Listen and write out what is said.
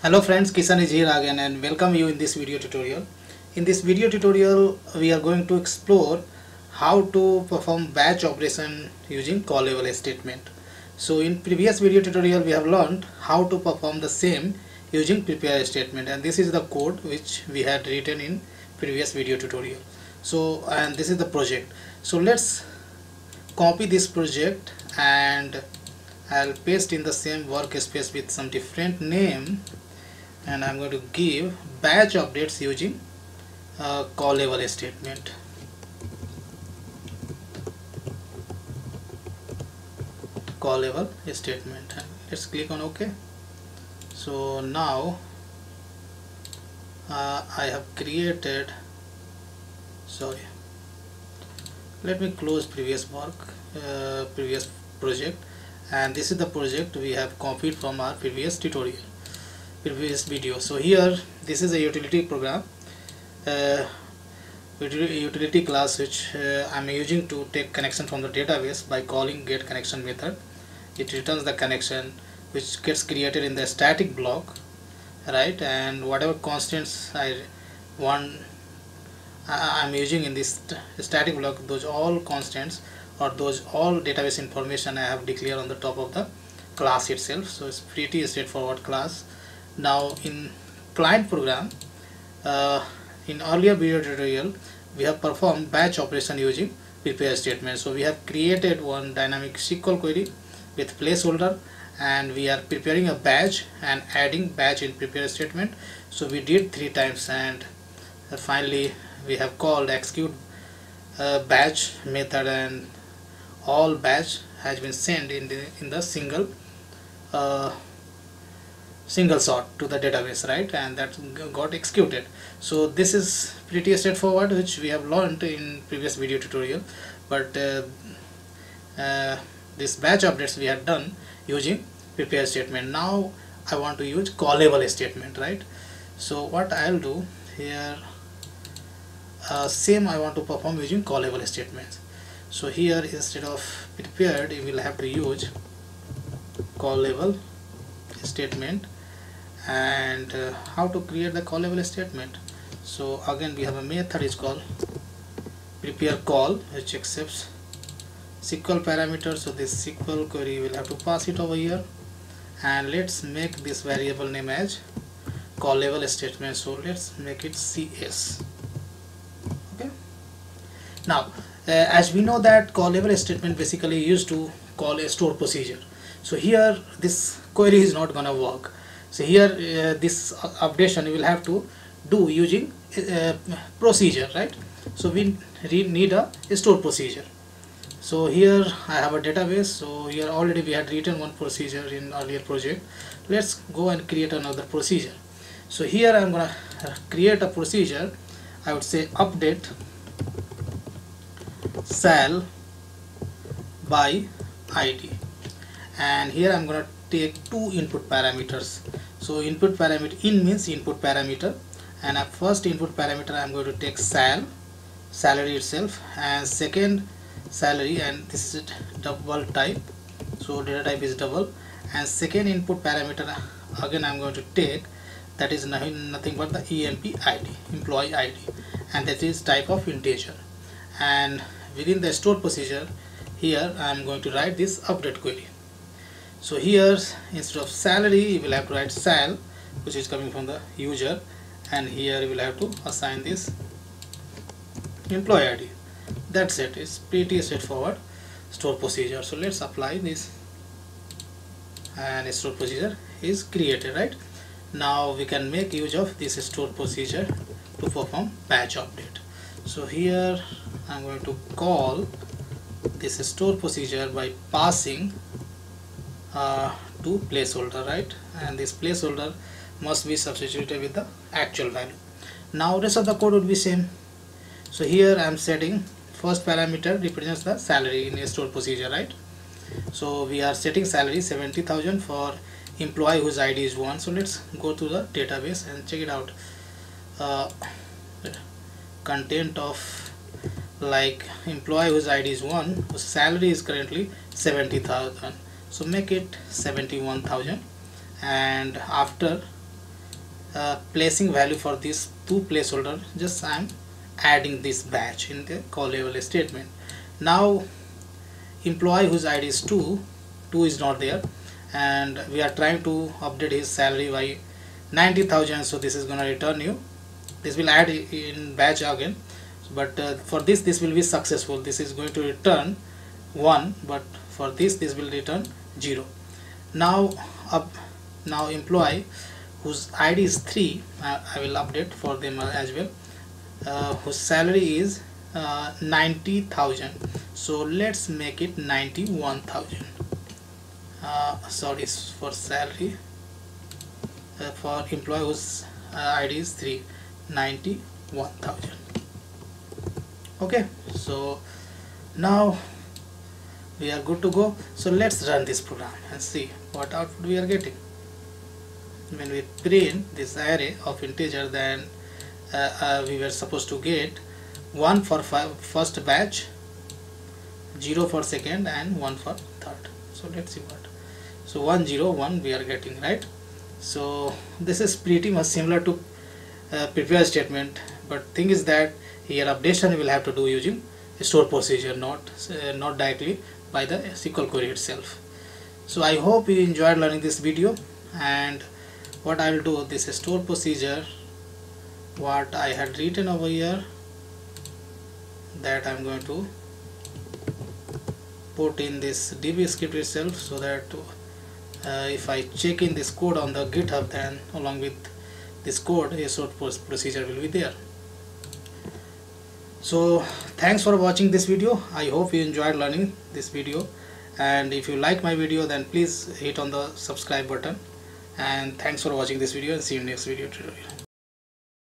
Hello friends, Kishan is here again and welcome you in this video tutorial. In this video tutorial, we are going to explore how to perform batch operation using callable statement. So in previous video tutorial, we have learned how to perform the same using prepare statement and this is the code which we had written in previous video tutorial. So and this is the project. So let's copy this project and I'll paste in the same workspace with some different name and I'm going to give batch updates using uh, callable statement. Callable statement. Let's click on OK. So now uh, I have created sorry. Let me close previous work uh, previous project. And this is the project we have copied from our previous tutorial previous video. So here this is a utility program. Uh, utility class which uh, I'm using to take connection from the database by calling get connection method. It returns the connection which gets created in the static block right? And whatever constants I want I'm using in this static block those all constants or those all database information I have declared on the top of the class itself. So it's pretty straightforward class now in client program uh, in earlier video tutorial we have performed batch operation using prepare statement. So we have created one dynamic SQL query with placeholder and we are preparing a batch and adding batch in prepare statement. So we did three times and finally we have called execute uh, batch method and all batch has been sent in the in the single uh, single sort to the database right? And that got executed. So this is pretty straightforward which we have learned in previous video tutorial. But uh, uh, this batch updates we have done using prepare statement. Now I want to use callable statement right? So what I'll do here uh, same I want to perform using callable statements. So here instead of prepared you will have to use callable statement and uh, how to create the callable statement. So again we have a method is called prepare call which accepts SQL parameters so this SQL query will have to pass it over here. And let's make this variable name as callable statement. So let's make it CS okay? Now uh, as we know that callable statement basically used to call a store procedure. So here this query is not gonna work so here uh, this updation we will have to do using uh, procedure right? So we need a, a store procedure. So here I have a database. So here already we had written one procedure in earlier project. Let's go and create another procedure. So here I'm gonna create a procedure. I would say update sal by id and here I'm gonna take two input parameters so input parameter in means input parameter. And a first input parameter I'm going to take sal salary itself. And second salary and this is double type. So data type is double. And second input parameter again I'm going to take that is nothing, nothing but the EMP ID employee ID and that is type of integer. And within the stored procedure here I am going to write this update query so here instead of salary you will have to write sal which is coming from the user. And here you will have to assign this employee id that's it. It's pretty straightforward store procedure. So let's apply this. And store procedure is created right? Now we can make use of this store procedure to perform batch update. So here I'm going to call this store procedure by passing uh, to placeholder right? And this placeholder must be substituted with the actual value. Now rest of the code would be same. So here I am setting first parameter represents the salary in a store procedure right? So we are setting salary 70,000 for employee whose ID is 1 so let's go to the database and check it out. Uh, content of like employee whose ID is 1 whose salary is currently 70,000 so make it 71,000 and after uh, placing value for these two placeholder just I'm adding this batch in the callable statement. Now employee whose id is 2 2 is not there and we are trying to update his salary by 90,000 so this is gonna return you. This will add in batch again. But uh, for this this will be successful. This is going to return 1 but for this this will return 0 now up now employee whose id is 3 uh, I will update for them as well uh, whose salary is uh, 90,000 so let's make it 91,000 uh, sorry for salary uh, for employee whose uh, id is 3 91,000 okay so now we are good to go. So let's run this program and see what output we are getting. When we print this array of integer then uh, uh, we were supposed to get 1 for first batch 0 for second and 1 for third. So let's see what. So 1 0 1 we are getting right? So this is pretty much similar to uh, statement. But thing is that here updation will have to do using store procedure not uh, not directly by the SQL query itself. So I hope you enjoyed learning this video and what I will do this store procedure what I had written over here that I'm going to put in this DB script itself so that uh, if I check in this code on the github then along with this code a sort procedure will be there. So thanks for watching this video. I hope you enjoyed learning this video. And if you like my video then please hit on the subscribe button. And thanks for watching this video and see you in next video. Tutorial